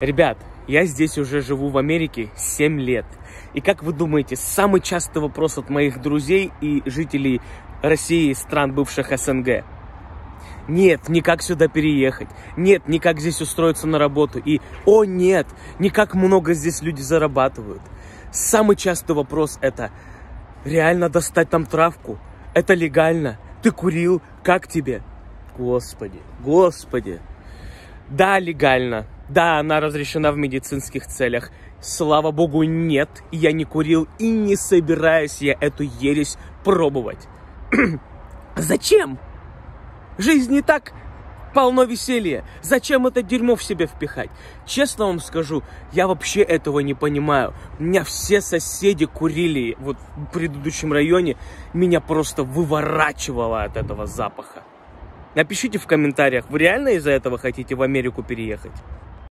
Ребят, я здесь уже живу в Америке 7 лет. И как вы думаете, самый частый вопрос от моих друзей и жителей России и стран бывших СНГ? Нет, никак сюда переехать. Нет, никак здесь устроиться на работу. И, о нет, никак много здесь люди зарабатывают. Самый частый вопрос это, реально достать там травку? Это легально? Ты курил? Как тебе? Господи, господи. Да, легально. Да, она разрешена в медицинских целях. Слава богу, нет. Я не курил и не собираюсь я эту ересь пробовать. Зачем? Жизнь не так полно веселья. Зачем это дерьмо в себе впихать? Честно вам скажу, я вообще этого не понимаю. У меня все соседи курили вот в предыдущем районе. Меня просто выворачивало от этого запаха. Напишите в комментариях, вы реально из-за этого хотите в Америку переехать?